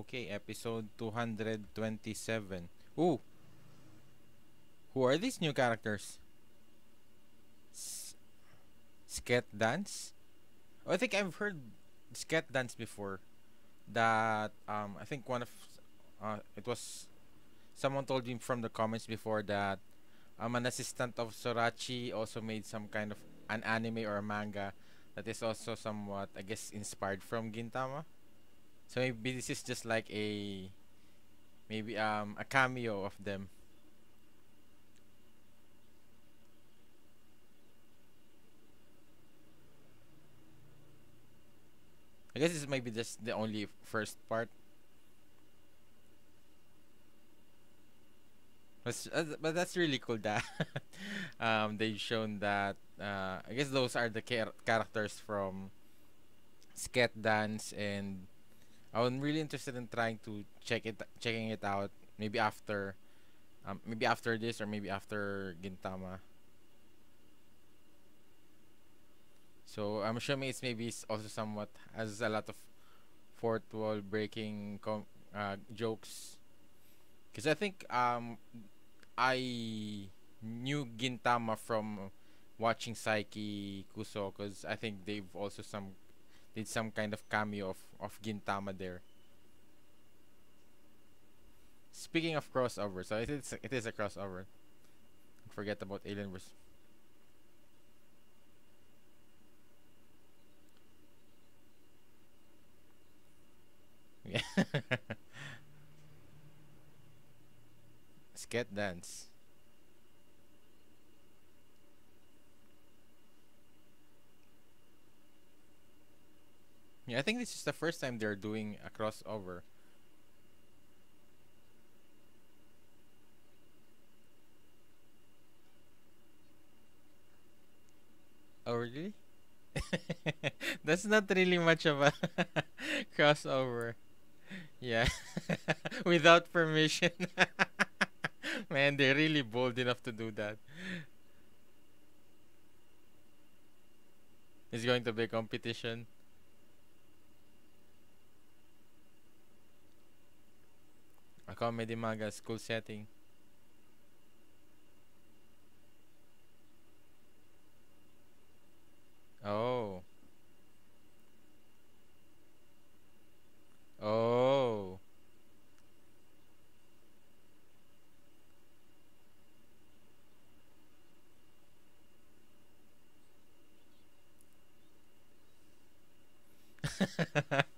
Okay, episode 227. Ooh. Who are these new characters? S- Sket Dance? Oh, I think I've heard Sket Dance before. That um I think one of uh it was someone told me from the comments before that um an assistant of Sorachi also made some kind of an anime or manga that is also somewhat I guess inspired from Gintama. So maybe this is just like a maybe um a cameo of them. I guess this is maybe just the only first part. But, uh, but that's really cool that um they've shown that uh I guess those are the char- characters from Sket Dance and I'm really interested in trying to check it checking it out maybe after um maybe after this or maybe after Gintama. So I'm assuming it's maybe also somewhat has a lot of fourth wall breaking uh, jokes because I think um I knew Gintama from watching Saiki Kuso because I think they've also some did some kind of cameo of, of Gintama there. Speaking of crossover, so it is it is a crossover. Forget about Alien vs. Yeah. Sket dance. Yeah, I think this is the first time they're doing a crossover. Oh, really? That's not really much of a crossover. Yeah. Without permission. Man, they're really bold enough to do that. It's going to be a competition. A comedy manga school setting. Oh. Oh.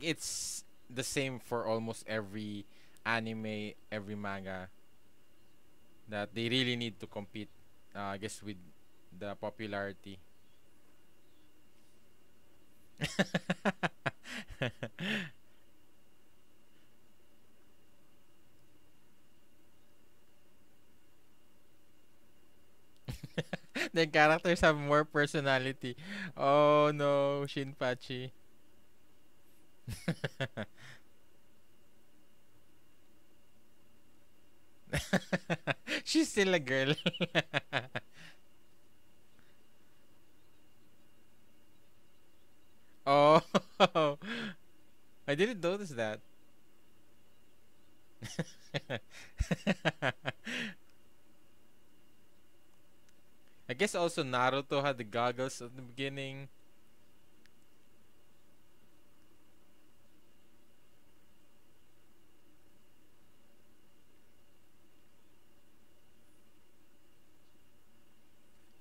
Think it's the same for almost every anime, every manga that they really need to compete uh, I guess with the popularity. the characters have more personality. Oh no, Shinpachi. She's still a girl. oh, I didn't notice that. I guess also Naruto had the goggles at the beginning.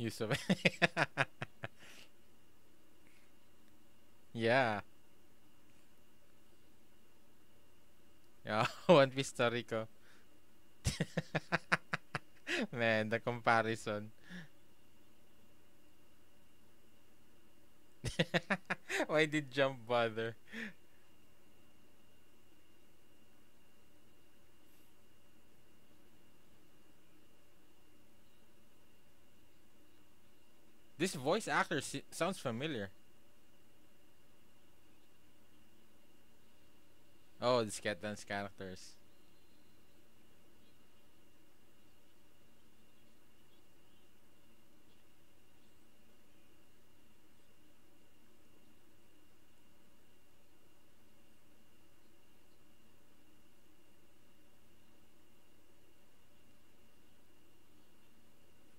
Usopp. yeah. Yeah, One Piece Toriko. Man, the comparison. Why did Jump bother? This voice actor si- sounds familiar. Oh, the Sket Dance characters.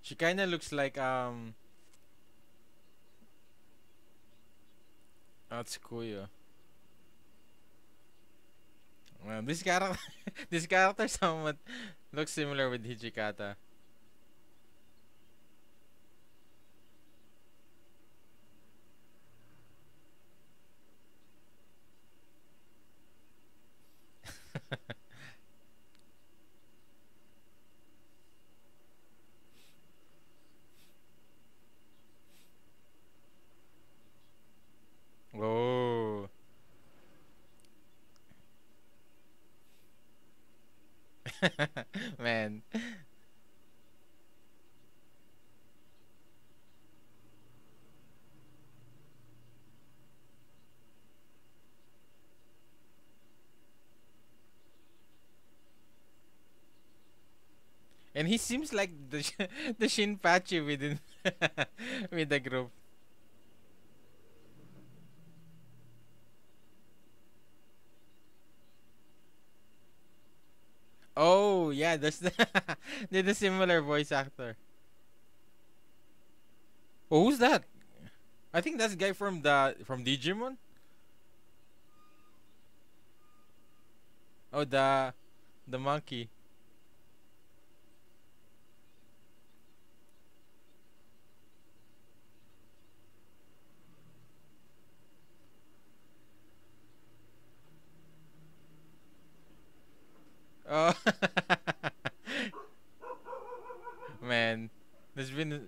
She kinda looks like um Atsukuyo. Well, this character this character somewhat looks similar with Hijikata. Oh. Man. And he seems like the the Shinpachi within with the group. Oh yeah, that's the they're the similar voice actor. Oh, who's that? I think that's the guy from the from Digimon. Oh, the the monkey. Oh, man, there's been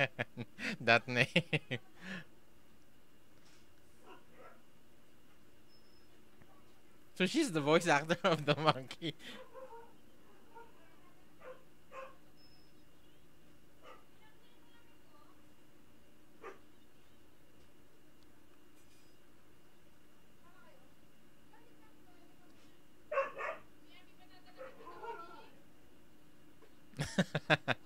that name. so she's the voice actor of the monkey.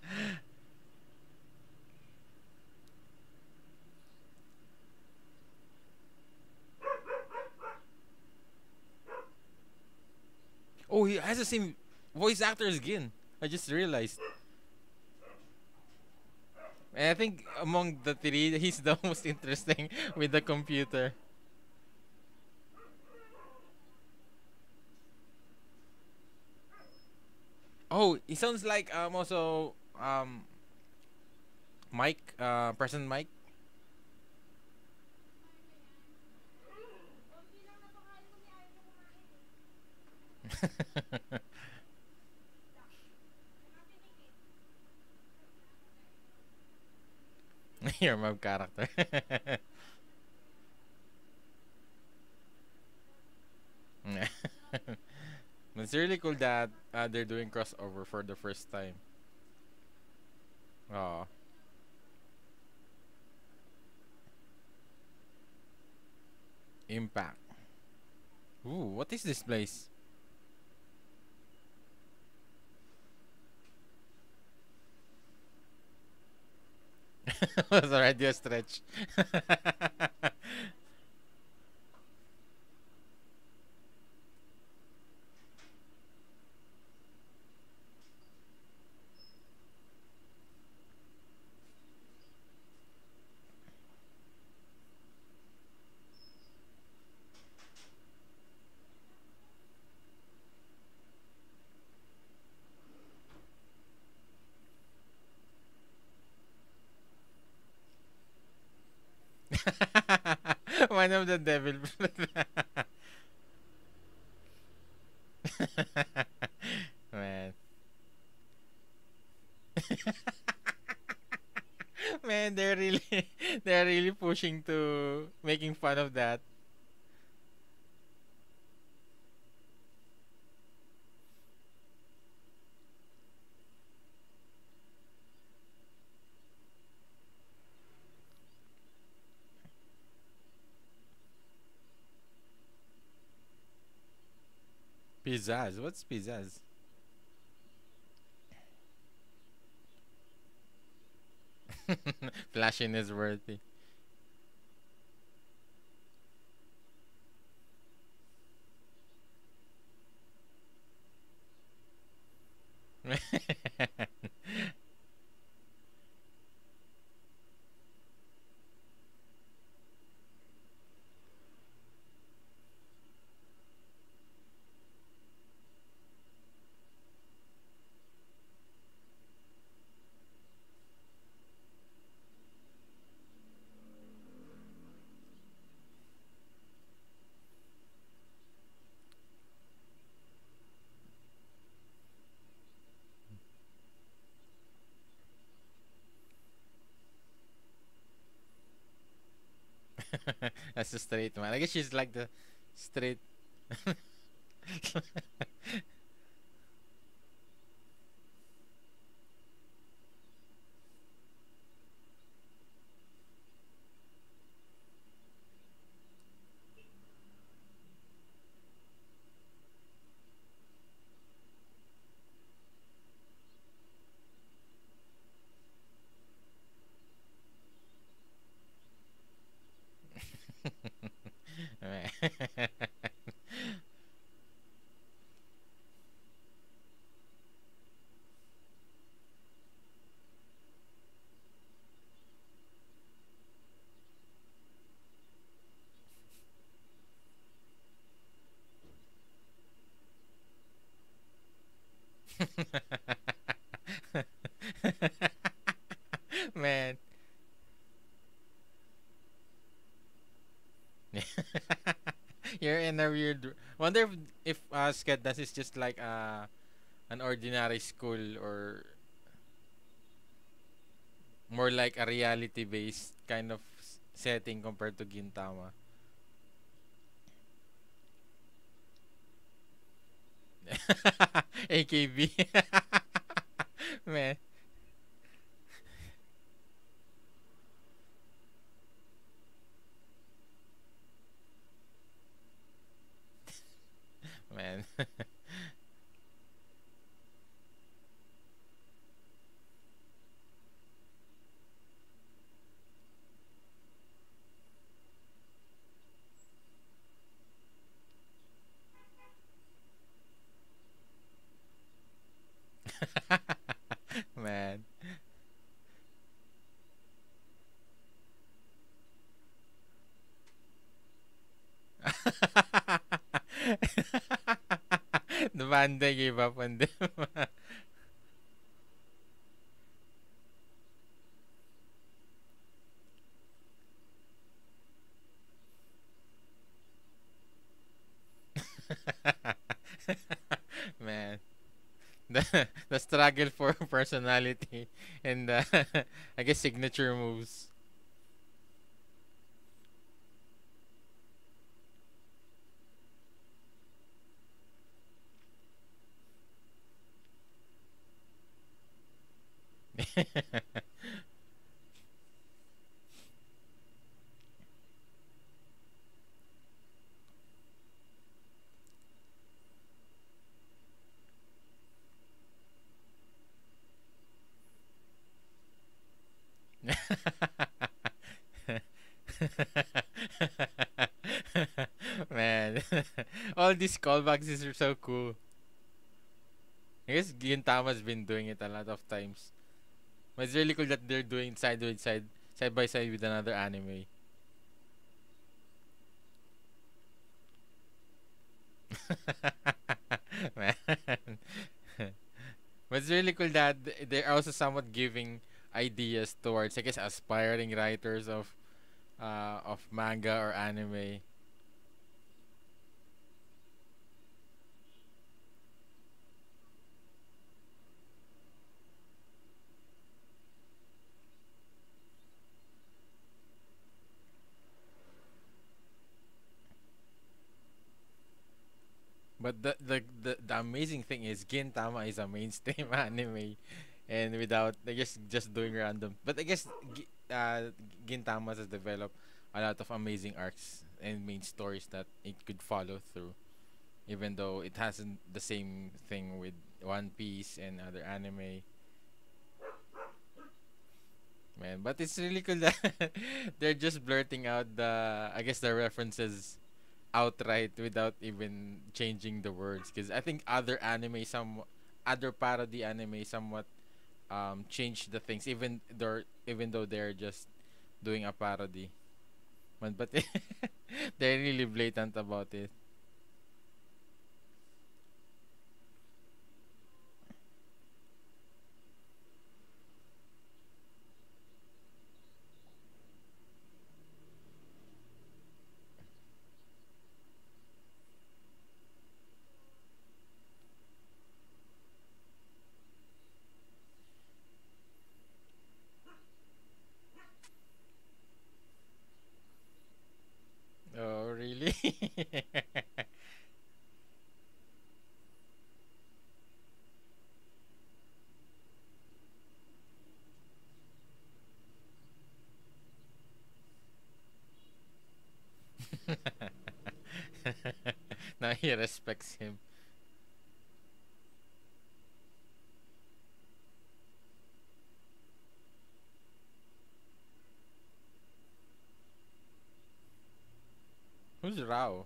oh, he has the same voice actor as Gin. I just realized. And I think among the three, he's the most interesting with the computer. Oh, it sounds like um also um Mike, uh President Mike. Your mom character. It's really cool that uh, they're doing crossover for the first time. Oh, impact. Ooh, what is this place? was already a stretch. One of the devil fruit. Man. pushing to making fun of that. Pizzazz. What's pizzazz? Flashing is worthy. That's a straight one. I guess she's like the straight. Man. You're in a weird. Wonder if, if uh, Dance is just like uh, an ordinary school or more like a reality based kind of setting compared to Gintama. AKB. Man, man. man. the banda gave up on them. man. The, the struggle for personality and uh, I guess signature moves. these callbacks is so cool. I guess Gintama's been doing it a lot of times. But it's really cool that they're doing side by side, side by side with another anime. Man. but it's really cool that they're also somewhat giving ideas towards, I guess, aspiring writers of uh, of manga or anime. But the, the the the amazing thing is Gintama is a mainstream anime, and without I guess just doing random. But I guess uh, Gintama has developed a lot of amazing arcs and main stories that it could follow through, even though it hasn't the same thing with One Piece and other anime. Man, but it's really cool that they're just blurting out the I guess the references outright without even changing the words. Because I think other anime some other parody anime somewhat um change the things even though even though they're just doing a parody. But, but they're really blatant about it oh really now he respects him. Who's Raoh?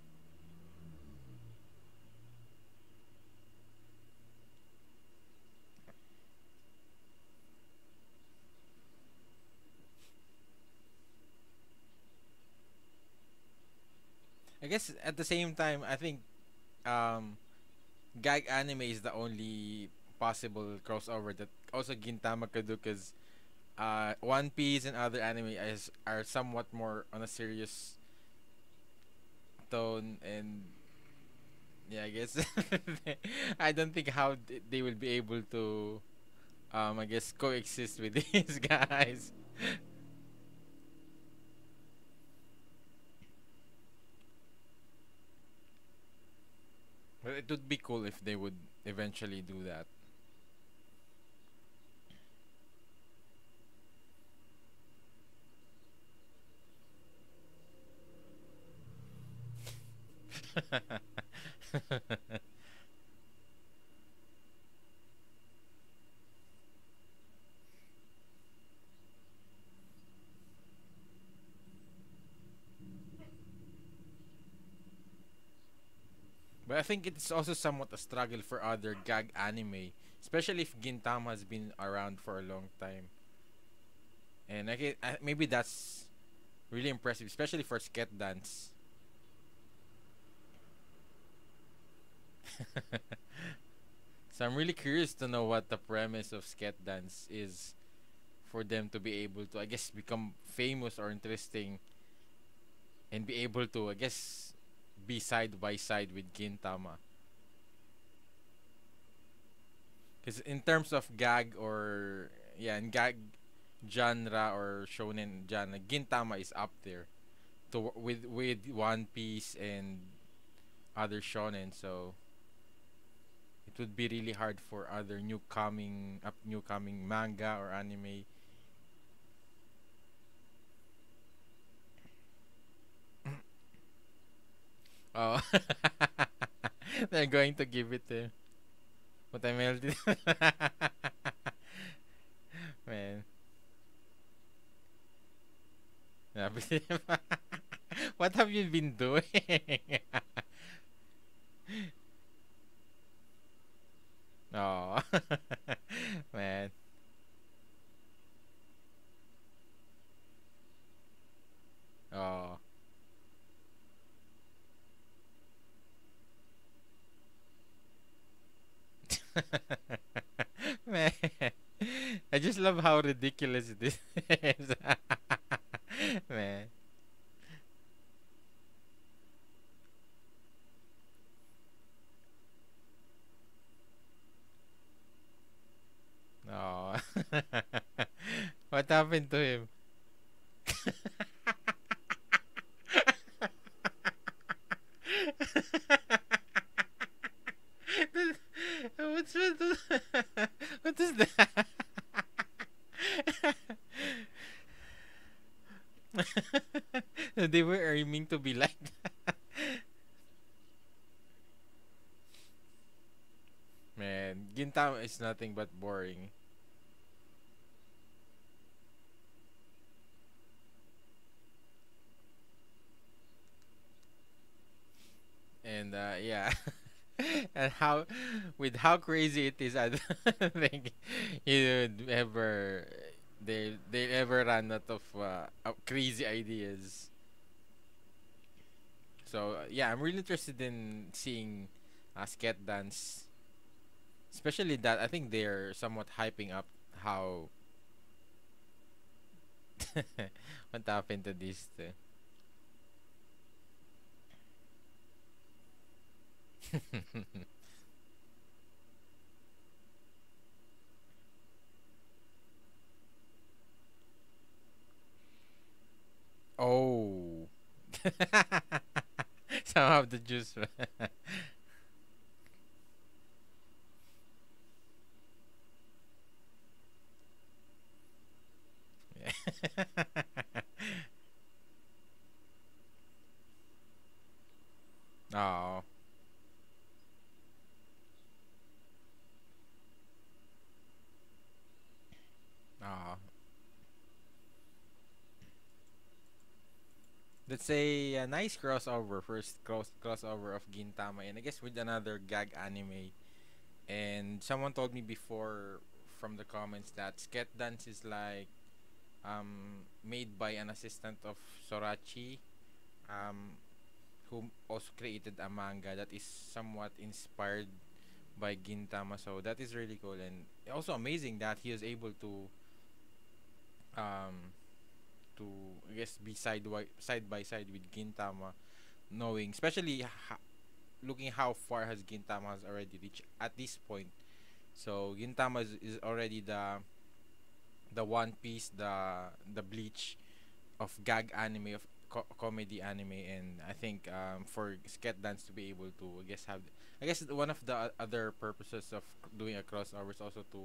I guess at the same time I think um gag anime is the only possible crossover that also Gintama could do because uh, One Piece and other anime is are somewhat more on a serious tone and yeah I guess I don't think how they will be able to um I guess coexist with these guys but it would be cool if they would eventually do that But I think it's also somewhat a struggle for other gag anime, especially if Gintama has been around for a long time. And I I, maybe that's really impressive, especially for Sket Dance. so I'm really curious to know what the premise of Sket Dance is for them to be able to, I guess, become famous or interesting and be able to, I guess, be side by side with Gintama. Because in terms of gag or yeah, in gag genre or shonen genre, Gintama is up there to with with One Piece and other shonen. So it would be really hard for other new coming up new coming manga or anime. Oh, they're going to give it to But I melted. Man. What have you been doing? oh. Man. Oh. Man. I just love how ridiculous this is. Man. Oh. what happened to him? Were to be like. Man, Gintama is nothing but boring. And uh, yeah. and how with how crazy it is, I don't think you ever they they ever run out of uh, crazy ideas. So uh, yeah, I'm really interested in seeing uh, Sket Dance, especially that I think they're somewhat hyping up how what happened to this. uh, oh, some of the juice. oh. Let's say a nice crossover, first cross crossover of Gintama, and I guess with another gag anime. And someone told me before from the comments that Sket Dance is like um, made by an assistant of Sorachi, um, who also created a manga that is somewhat inspired by Gintama. So that is really cool and also amazing that he was able to um, to I guess be side by side by side with Gintama, knowing especially looking how far has Gintama has already reached at this point. So Gintama is, is already the the One Piece, the the Bleach of gag anime of co- comedy anime, and I think um, for Sket Dance to be able to I guess have I guess one of the other purposes of doing a crossover is also to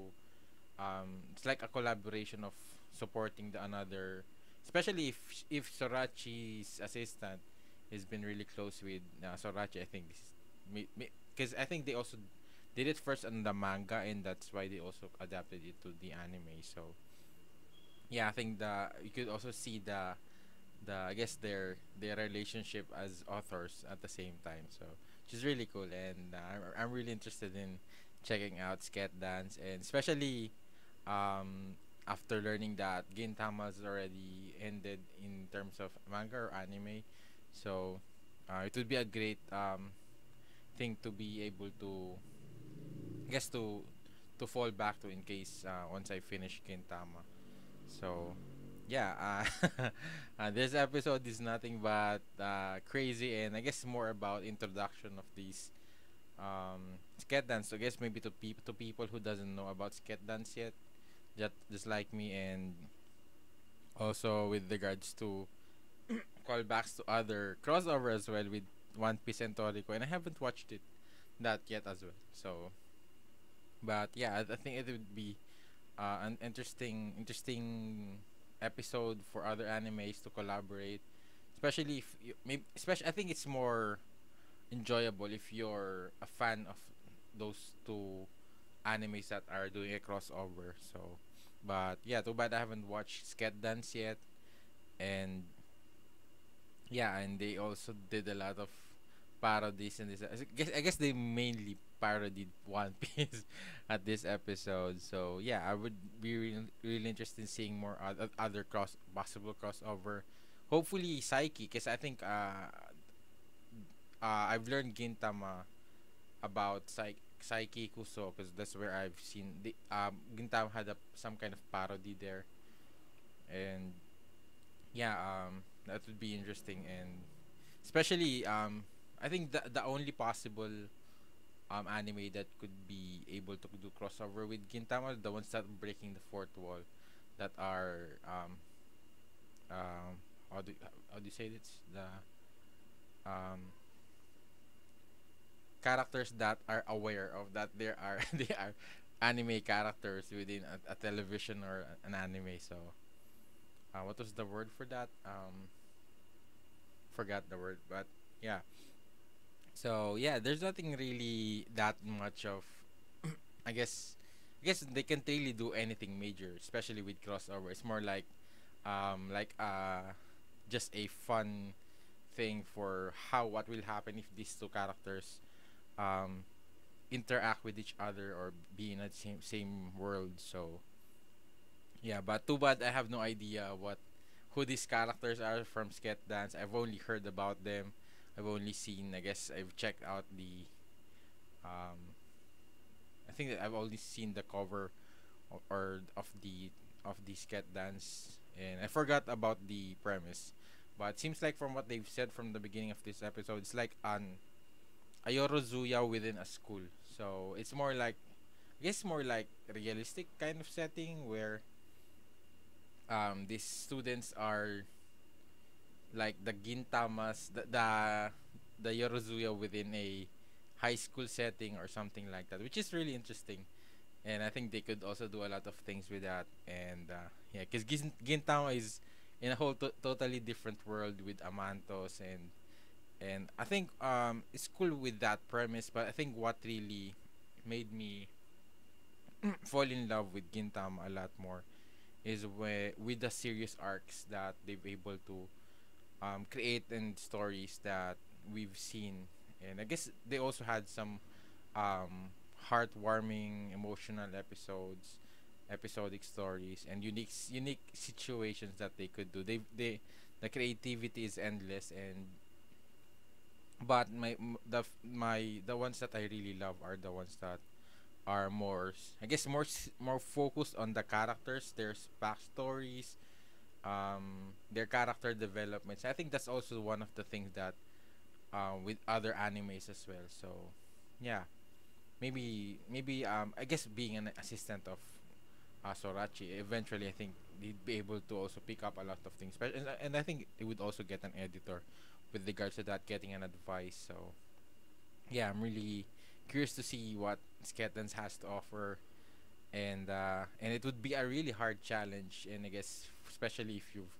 um, it's like a collaboration of supporting the another, especially if if Sorachi's assistant has been really close with uh, Sorachi. I think because I think they also did it first on the manga, and that's why they also adapted it to the anime. So yeah, I think the you could also see the the I guess their their relationship as authors at the same time. So which is really cool, and uh, I'm I'm really interested in checking out Sket Dance, and especially um after learning that Gintama's already ended in terms of manga or anime. So uh, it would be a great um thing to be able to I guess to to fall back to in case uh, once I finish Gintama. So, yeah, uh, uh, this episode is nothing but uh, crazy and I guess more about introduction of these um, sket dance. So I guess maybe to peop- to people who doesn't know about sket dance yet, just just like me, and also with regards to callbacks to other crossover as well with One Piece and Toriko, and I haven't watched it that yet as well. So, but yeah, I, I think it would be uh, an interesting interesting episode for other animes to collaborate especially if you, maybe especially I think it's more enjoyable if you're a fan of those two animes that are doing a crossover so but yeah too bad I haven't watched Sket Dance yet and yeah and they also did a lot of parodies in this I guess I guess they mainly parodied One Piece at this episode. So yeah, I would be really, really interested in seeing more other, other cross possible crossover. Hopefully Saiki, because I think uh, uh I've learned Gintama about Saiki. Saiki Kuso because that's where I've seen the um Gintama had a, some kind of parody there. And yeah um that would be interesting. And especially um I think the the only possible um anime that could be able to do crossover with Gintama, the ones that breaking the fourth wall, that are um um how do how do you say this? The um characters that are aware of that there are they are anime characters within a, a television or an anime. So uh, what was the word for that? Um forgot the word, but yeah. So yeah, there's nothing really that much of. I guess, I guess they can't really do anything major, especially with crossover. It's more like, um, like uh, just a fun thing for how what will happen if these two characters, um, interact with each other or be in the same same world. So yeah, but too bad I have no idea what who these characters are from Sket Dance. I've only heard about them. I've only seen. I guess I've checked out the. Um, I think that I've only seen the cover, or, or of the of the Sket Dance, and I forgot about the premise. But it seems like from what they've said from the beginning of this episode, it's like an Ayorozuya within a school. So it's more like, I guess more like realistic kind of setting where um these students are like the gintamas the the, the yorozuya within a high school setting or something like that which is really interesting and i think they could also do a lot of things with that and uh, yeah because gintama is in a whole to- totally different world with amantos and and i think um it's cool with that premise but i think what really made me fall in love with gintama a lot more is where with the serious arcs that they've able to um, create and stories that we've seen. And i guess they also had some um, heartwarming emotional episodes episodic stories and unique unique situations that they could do. They they the creativity is endless and but my the my the ones that i really love are the ones that are more I guess more more focused on the characters, their backstories, um, their character developments. I think that's also one of the things that um, with other animes as well. So yeah, maybe maybe um, I guess being an assistant of uh, Sorachi, eventually I think he'd be able to also pick up a lot of things. And, and I think it would also get an editor with regards to that, getting an advice. So yeah, I'm really curious to see what Sket has to offer, and uh, and it would be a really hard challenge. And I guess especially if you've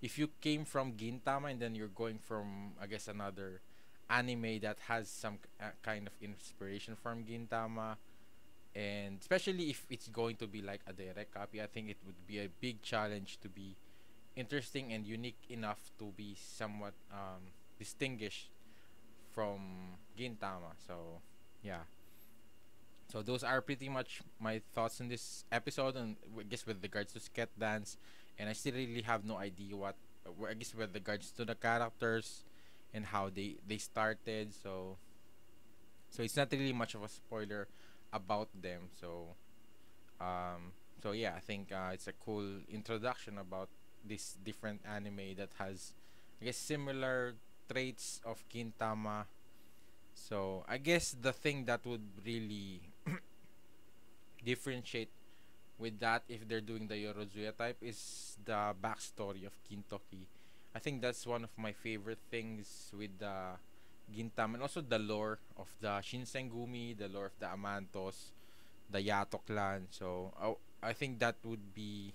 if you came from Gintama and then you're going from I guess another anime that has some uh, kind of inspiration from Gintama, and especially if it's going to be like a direct copy, I think it would be a big challenge to be interesting and unique enough to be somewhat um, distinguished from Gintama. So yeah. So those are pretty much my thoughts on this episode, and I guess with regards to Sket Dance, and I still really have no idea what, I guess with regards to the characters, and how they they started. So, so it's not really much of a spoiler about them. So, um, so yeah, I think uh, it's a cool introduction about this different anime that has, I guess, similar traits of Gintama so I guess the thing that would really differentiate with that if they're doing the Yorozuya type is the backstory of Gintoki. I think that's one of my favorite things with the Gintam and also the lore of the Shinsengumi, the lore of the Amantos, the Yato clan. So I, I think that would be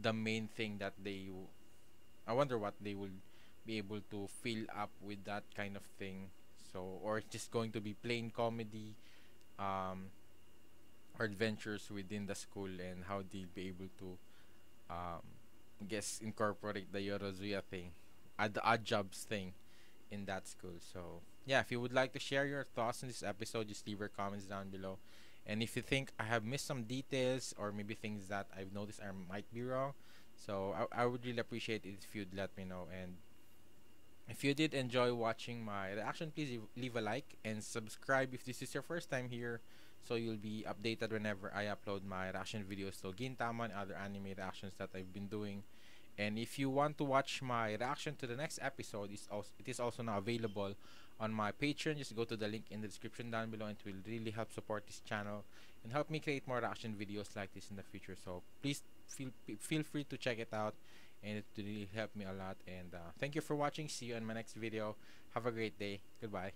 the main thing that they I wonder what they will be able to fill up with that kind of thing. So or it's just going to be plain comedy um, or adventures within the school and how they'll be able to um, guess incorporate the Yorozuya thing add the odd jobs thing in that school. So yeah if you would like to share your thoughts on this episode just leave your comments down below. And if you think I have missed some details or maybe things that I've noticed I might be wrong so I, I would really appreciate it if you'd let me know. And if you did enjoy watching my reaction, please leave a like and subscribe if this is your first time here so you'll be updated whenever I upload my reaction videos to Gintama and other anime reactions that I've been doing. And if you want to watch my reaction to the next episode, it's also, it is also now available on my Patreon. Just go to the link in the description down below and it will really help support this channel and help me create more reaction videos like this in the future. So please feel feel free to check it out and it really helped me a lot. And uh, thank you for watching. See you in my next video. Have a great day. Goodbye